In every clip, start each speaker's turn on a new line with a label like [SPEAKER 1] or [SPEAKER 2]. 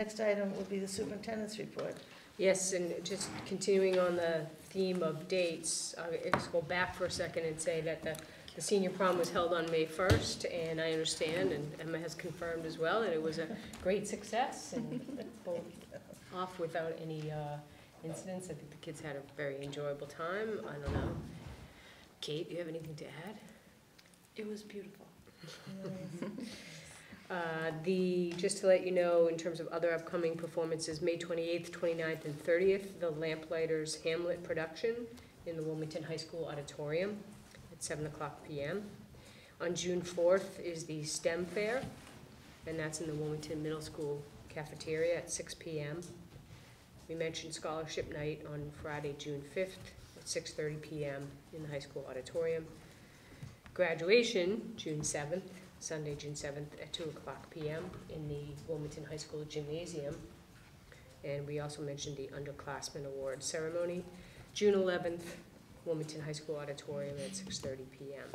[SPEAKER 1] Next item will be the superintendent's report.
[SPEAKER 2] Yes, and just continuing on the theme of dates, I'll just go back for a second and say that the, the senior prom was held on May 1st, and I understand, and Emma has confirmed as well, that it was a great success and pulled off without any uh, incidents. I think the kids had a very enjoyable time. I don't know. Kate, do you have anything to add?
[SPEAKER 3] It was beautiful.
[SPEAKER 2] Uh, The, just to let you know, in terms of other upcoming performances, May 28th, 29th, and 30th, the Lamplighters Hamlet production in the Wilmington High School Auditorium at 7 o'clock PM. On June 4th is the STEM Fair, and that's in the Wilmington Middle School cafeteria at 6 PM. We mentioned Scholarship Night on Friday, June 5th, at 6:30 PM in the high school auditorium. Graduation, June 7th, Sunday, June 7th, at 2 o'clock PM in the Wilmington High School Gymnasium. And we also mentioned the underclassmen award ceremony, June 11th, Wilmington High School Auditorium at 6:30 PM.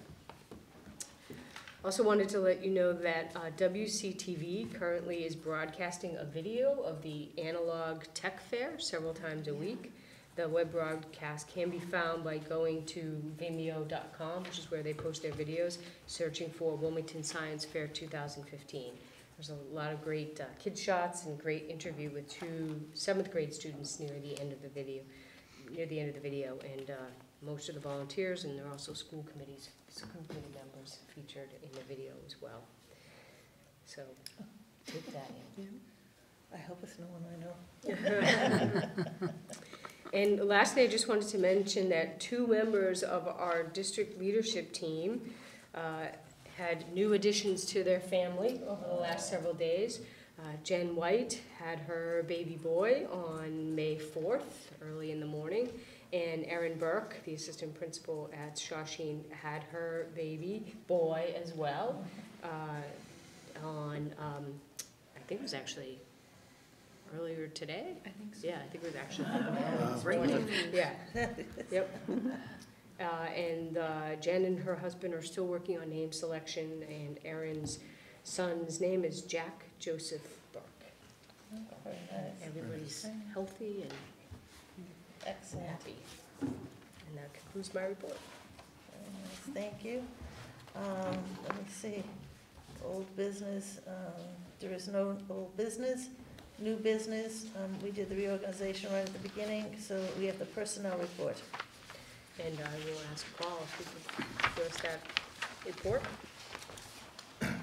[SPEAKER 2] Also wanted to let you know that uh, WCTV currently is broadcasting a video of the Analog Tech Fair several times a week. The web broadcast can be found by going to vimeo.com, which is where they post their videos, searching for Wilmington Science Fair 2015. There's a lot of great uh, kid shots and great interview with two seventh grade students near the end of the video, near the end of the video, and uh, most of the volunteers, and there are also school committees, school committee members featured in the video as well. So, take that in.
[SPEAKER 1] I hope it's no one I know.
[SPEAKER 2] And lastly, I just wanted to mention that two members of our district leadership team uh, had new additions to their family over the last several days. Uh, Jen White had her baby boy on May 4th, early in the morning. And Erin Burke, the assistant principal at Shawsheen, had her baby boy as well uh, on, um, I think it was actually earlier today.
[SPEAKER 3] I think so.
[SPEAKER 2] Yeah, I think it was actually. Breaking. Yeah, yep. Uh, and, uh, Jen and her husband are still working on name selection, and Erin's son's name is Jack Joseph Burke.
[SPEAKER 1] Very nice.
[SPEAKER 2] Everybody's healthy and
[SPEAKER 1] Excellent.
[SPEAKER 2] happy. And that concludes my report.
[SPEAKER 1] Very nice. Thank you. Um, Let me see. Old business, um, there is no old business. New business, um, we did the reorganization right at the beginning, so we have the personnel report.
[SPEAKER 2] And I will ask Paul if he could give us that report.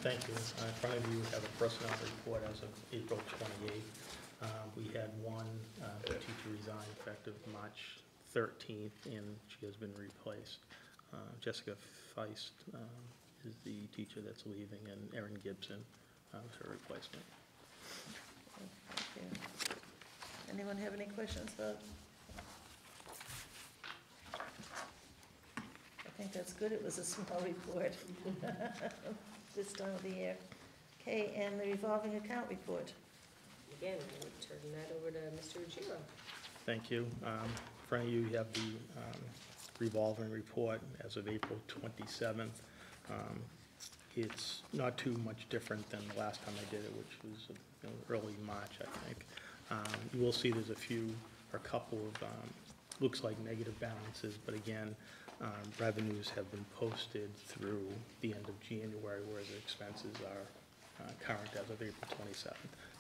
[SPEAKER 4] Thank you. Uh, In front of you, we have a personnel report as of April 28th. Uh, We had one uh, teacher resign effective March 13th, and she has been replaced. Uh, Jessica Feist um, is the teacher that's leaving, and Erin Gibson uh, is her replacement.
[SPEAKER 1] Thank you. Anyone have any questions about? I think that's good, it was a small report this time of the year. Okay, and the revolving account report.
[SPEAKER 2] Again, I would turn that over to Mr. Ruggiero.
[SPEAKER 4] Thank you. Um, In front of you, you have the um, revolving report as of April 27th. Um, It's not too much different than the last time I did it, which was you know, early March, I think. Um, You will see there's a few, or a couple of, um, looks like negative balances, but again, um, revenues have been posted through the end of January, whereas the expenses are uh, current as of April 27th.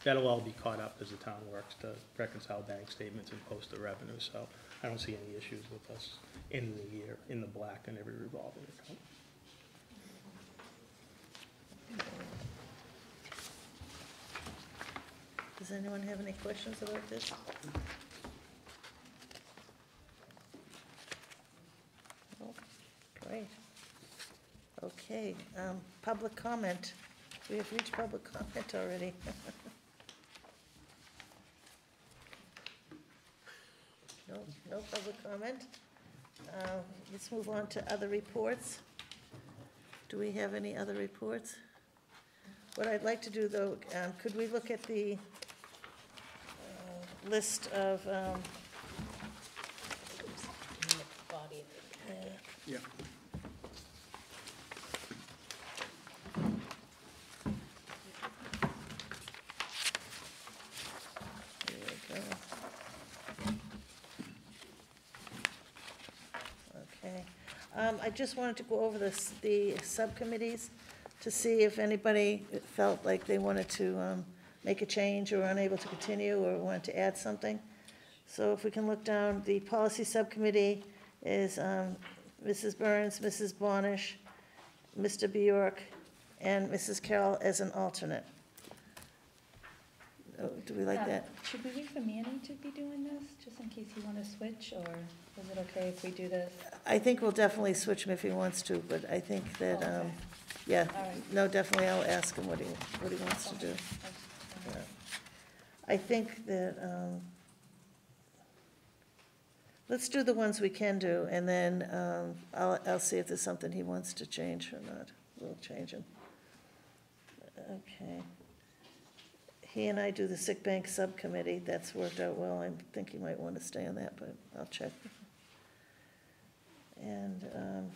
[SPEAKER 4] That'll all be caught up as the town works to reconcile bank statements and post the revenue, so I don't see any issues with us in the year, in the black and every revolving account.
[SPEAKER 1] Does anyone have any questions about this? Great. Okay, um, public comment. We have reached public comment already. No, no public comment. Uh, Let's move on to other reports. Do we have any other reports? What I'd like to do, though, um, could we look at the list of, um,
[SPEAKER 2] yeah. There we
[SPEAKER 1] go.
[SPEAKER 4] Okay.
[SPEAKER 1] Um, I just wanted to go over this, the subcommittees to see if anybody felt like they wanted to, um, make a change or unable to continue or want to add something. So if we can look down, the policy subcommittee is, um, Mrs. Burns, Mrs. Bonish, Mr. Bjork, and Mrs. Carroll as an alternate. Oh, Do we like
[SPEAKER 3] Um,
[SPEAKER 1] that?
[SPEAKER 3] Should we wait for Manny to be doing this, just in case you want to switch, or is it okay if we do this?
[SPEAKER 1] I think we'll definitely switch him if he wants to, but I think that,
[SPEAKER 3] Oh, okay.
[SPEAKER 1] um, yeah,
[SPEAKER 3] right.
[SPEAKER 1] no, definitely I'll ask him what he, what he wants to do.
[SPEAKER 3] Okay.
[SPEAKER 1] I think that, um, let's do the ones we can do, and then, um, I'll, I'll see if there's something he wants to change or not. We'll change him. Okay. He and I do the sick bank subcommittee, that's worked out well, I think he might want to stay on that, but I'll check. And, um,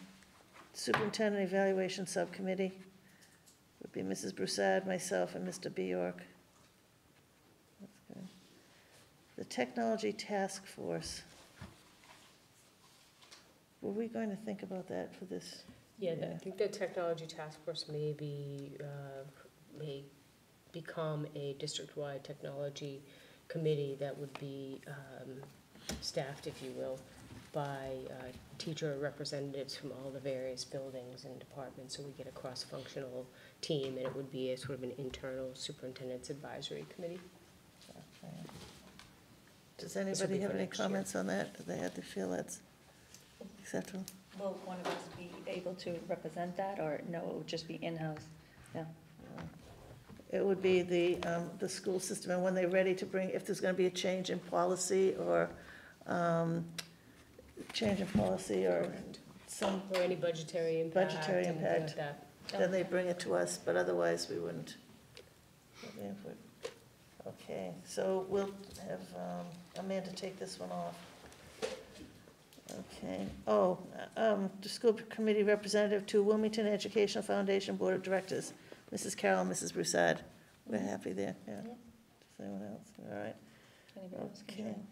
[SPEAKER 1] superintendent evaluation subcommittee would be Mrs. Broussard, myself, and Mr. Bjork. That's good. The Technology Task Force. Were we going to think about that for this?
[SPEAKER 2] Yeah. I think the technology task force may be, uh, may become a district-wide technology committee that would be um, staffed, if you will, by uh, teacher representatives from all the various buildings and departments, so we get a cross-functional team, and it would be a sort of an internal superintendent's advisory committee.
[SPEAKER 1] Does anybody have any comments on that? Do they have to feel that's acceptable?
[SPEAKER 3] Will one of us be able to represent that, or no, it would just be in-house? No.
[SPEAKER 1] It would be the, um, the school system, and when they're ready to bring, if there's gonna be a change in policy or, um, change in policy or some,
[SPEAKER 2] Or any budgetary impact.
[SPEAKER 1] Budgetary
[SPEAKER 2] anything
[SPEAKER 1] impact.
[SPEAKER 2] like that.
[SPEAKER 1] then they bring it to us, but otherwise we wouldn't. have the input. Okay, so we'll have um, Amanda take this one off. Okay, oh, um, the school committee representative to Wilmington Educational Foundation Board of Directors, Mrs. Carroll, and Mrs. Broussard. We're happy there, yeah. Does anyone else? All right.
[SPEAKER 3] Anybody else can
[SPEAKER 1] Okay.
[SPEAKER 3] join?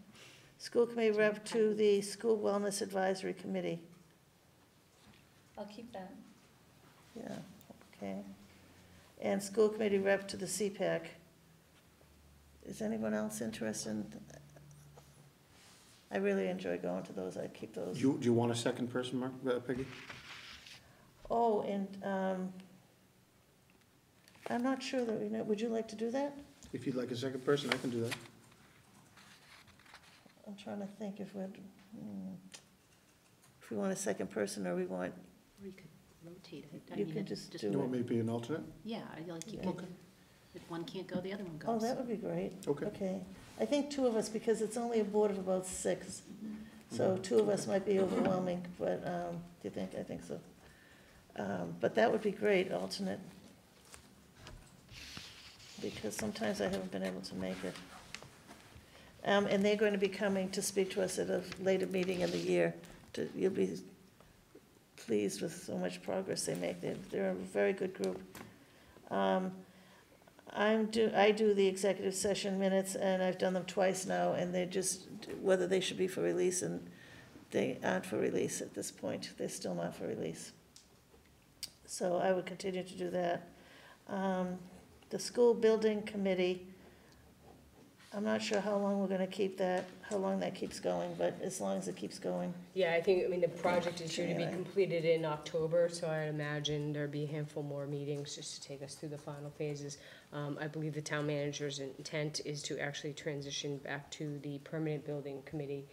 [SPEAKER 1] School committee rep to the School Wellness Advisory Committee.
[SPEAKER 3] I'll keep that.
[SPEAKER 1] Yeah, okay. And school committee rep to the CPAC. Is anyone else interested? in- I really enjoy going to those, I keep those.
[SPEAKER 5] you, do you want a second person, Mark, uh, Peggy?
[SPEAKER 1] Oh, and, um, I'm not sure that we know, would you like to do that?
[SPEAKER 5] If you'd like a second person, I can do that.
[SPEAKER 1] I'm trying to think if we'd, hmm, if we want a second person or we want,
[SPEAKER 6] Or you could rotate it. I
[SPEAKER 1] You
[SPEAKER 6] mean,
[SPEAKER 1] can
[SPEAKER 6] it
[SPEAKER 1] just
[SPEAKER 6] just-
[SPEAKER 1] do
[SPEAKER 5] You want me to be an alternate?
[SPEAKER 6] Yeah, I like you
[SPEAKER 1] Yeah.
[SPEAKER 6] could, if one can't go, the other one goes.
[SPEAKER 1] oh, that would be great.
[SPEAKER 5] Okay.
[SPEAKER 1] Okay, I think two of us, because it's only a board of about six, so two of us might be overwhelming, but, um, do you think, I think so. Um, but that would be great, alternate. Because sometimes I haven't been able to make it. Um, and they're going to be coming to speak to us at a later meeting in the year, to, you'll be pleased with so much progress they make, they're, they're a very good group. Um, I'm do, I do the executive session minutes, and I've done them twice now, and they're just, whether they should be for release, and they aren't for release at this point, they're still not for release. So I would continue to do that. Um, the school building committee, I'm not sure how long we're gonna keep that, how long that keeps going, but as long as it keeps going.
[SPEAKER 2] Yeah, I think, I mean, the project is due to be
[SPEAKER 1] Anyway.
[SPEAKER 2] completed in October, so I imagine there'd be a handful more meetings just to take us through the final phases. Um, I believe the town manager's intent is to actually transition back to the permanent building committee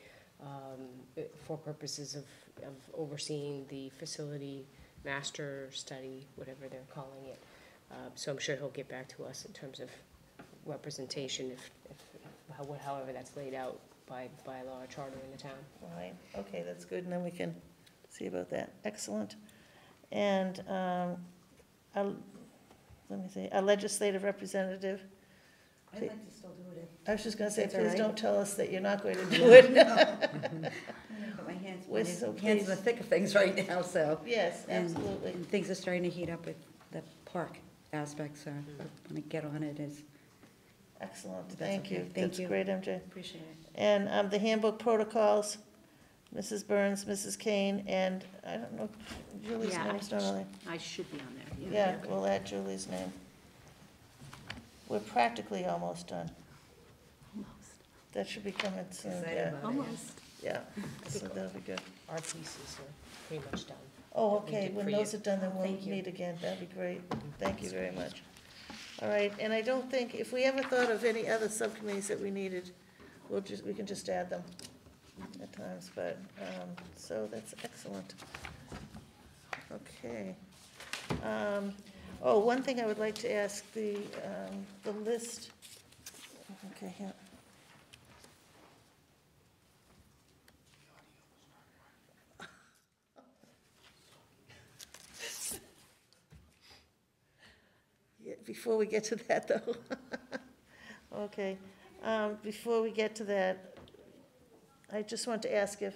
[SPEAKER 2] um, for purposes of, of overseeing the facility master study, whatever they're calling it. Uh, So I'm sure he'll get back to us in terms of representation if, if, how- however that's laid out by, by law or charter in the town.
[SPEAKER 1] Right, okay, that's good, and then we can see about that. Excellent. And, um, a- let me see, a legislative representative.
[SPEAKER 7] I'd like to still do it.
[SPEAKER 1] I was just gonna say,
[SPEAKER 7] That's all
[SPEAKER 1] please
[SPEAKER 7] right.
[SPEAKER 1] don't tell us that you're not going to do it.
[SPEAKER 7] But my hands,
[SPEAKER 1] We're
[SPEAKER 7] my
[SPEAKER 1] so
[SPEAKER 7] hands in the
[SPEAKER 1] pleased.
[SPEAKER 7] thick of things right now, so.
[SPEAKER 1] Yes,
[SPEAKER 7] and-
[SPEAKER 1] absolutely.
[SPEAKER 7] And things are starting to heat up with the park aspects, so I'm gonna get on it as,
[SPEAKER 1] Excellent, thank you.
[SPEAKER 7] Thank
[SPEAKER 1] That's
[SPEAKER 7] you.
[SPEAKER 1] great, MJ.
[SPEAKER 7] appreciate it.
[SPEAKER 1] And um, the handbook protocols, Mrs. Burns, Mrs. Kane, and I don't know, Julie's
[SPEAKER 6] Yeah, I
[SPEAKER 1] name's not on.
[SPEAKER 6] I should be on there,
[SPEAKER 1] Yeah,
[SPEAKER 6] yeah.
[SPEAKER 1] we'll add Julie's name. We're practically almost done.
[SPEAKER 6] Almost.
[SPEAKER 1] That should be coming soon,
[SPEAKER 2] Excited
[SPEAKER 1] yeah,
[SPEAKER 2] about it.
[SPEAKER 6] Almost.
[SPEAKER 1] yeah, so that'll be good.
[SPEAKER 2] Our pieces are pretty much done.
[SPEAKER 1] Oh,
[SPEAKER 2] that we
[SPEAKER 1] okay,
[SPEAKER 2] did
[SPEAKER 1] when
[SPEAKER 2] for
[SPEAKER 1] those
[SPEAKER 2] you.
[SPEAKER 1] are done, then we'll
[SPEAKER 2] Thank you.
[SPEAKER 1] meet again, that'd be great, thank you very much. All right, and I don't think, if we ever thought of any other subcommittees that we needed, we'll just, we can just add them at times, but, um, so that's excellent. Okay. Um, oh, one thing I would like to ask, the, um, the list, okay. Yeah, Before we get to that, though. Okay, um, before we get to that, I just want to ask if,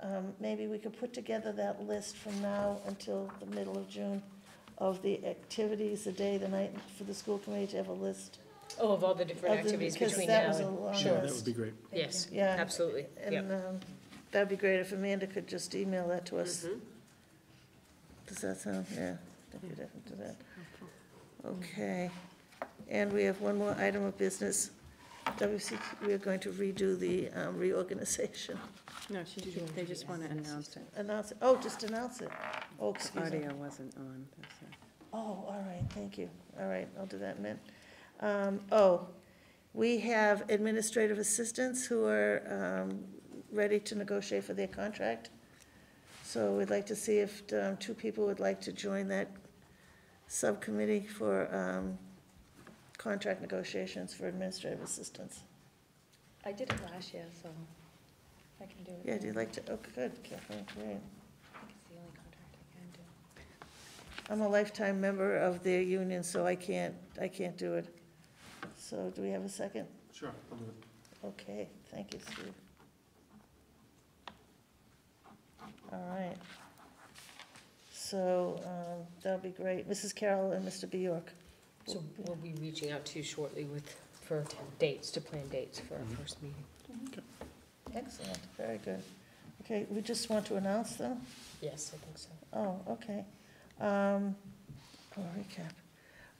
[SPEAKER 1] um, maybe we could put together that list from now until the middle of June of the activities, the day, the night, for the school committee to have a list.
[SPEAKER 2] Oh, of all the different
[SPEAKER 1] of the-
[SPEAKER 2] activities
[SPEAKER 1] because
[SPEAKER 2] between
[SPEAKER 1] that
[SPEAKER 2] now
[SPEAKER 1] was a
[SPEAKER 2] and,
[SPEAKER 1] long
[SPEAKER 5] Sure, that
[SPEAKER 1] list.
[SPEAKER 5] would be great.
[SPEAKER 2] yes,
[SPEAKER 1] Yeah.
[SPEAKER 2] absolutely,
[SPEAKER 1] And,
[SPEAKER 2] yep.
[SPEAKER 1] um, that'd be great if Amanda could just email that to us.
[SPEAKER 2] Mhm.
[SPEAKER 1] Does that sound, yeah, I think we'd have to do that. Okay, and we have one more item of business. WC, we are going to redo the um, reorganization.
[SPEAKER 8] No, she, they just want to announce it.
[SPEAKER 1] Announce, it. oh, just announce it. Oh, excuse me.
[SPEAKER 8] Audio wasn't on, that's it.
[SPEAKER 1] Oh, all right, thank you. All right, I'll do that in a minute. Um, oh, we have administrative assistants who are, um, ready to negotiate for their contract. So we'd like to see if, um, two people would like to join that subcommittee for, um, contract negotiations for administrative assistance.
[SPEAKER 3] I did it last year, so I can do it.
[SPEAKER 1] Yeah, do you like to, oh, good, Kathleen, great.
[SPEAKER 3] I think it's the only contract I can do.
[SPEAKER 1] I'm a lifetime member of their union, so I can't, I can't do it. So do we have a second?
[SPEAKER 5] Sure, I'll do it.
[SPEAKER 1] Okay, thank you, Steve. All right. So, um, that'll be great. Mrs. Carroll and Mr. Bjork.
[SPEAKER 2] So we'll be reaching out to you shortly with, for dates, to plan dates for our
[SPEAKER 5] Mhm.
[SPEAKER 2] first meeting.
[SPEAKER 1] Excellent, very good. Okay, we just want to announce them?
[SPEAKER 2] Yes, I think so.
[SPEAKER 1] Oh, okay. Um, I'll recap.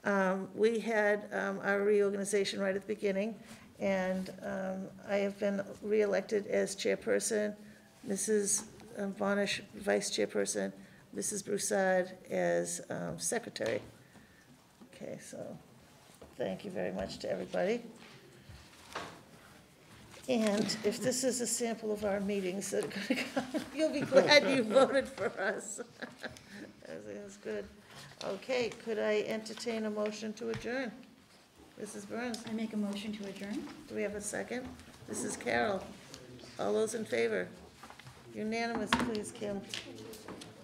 [SPEAKER 1] Um, We had um, our reorganization right at the beginning, and um, I have been reelected as chairperson, Mrs. Bonish, vice chairperson, Mrs. Broussard as um, secretary. Okay, so, thank you very much to everybody. And if this is a sample of our meetings that are gonna come, you'll be glad you voted for us. Is good. Okay, could I entertain a motion to adjourn? Mrs. Burns,
[SPEAKER 7] I make a motion to adjourn?
[SPEAKER 1] do we have a second? Mrs. Carroll, all those in favor? Unanimous, please, Kim.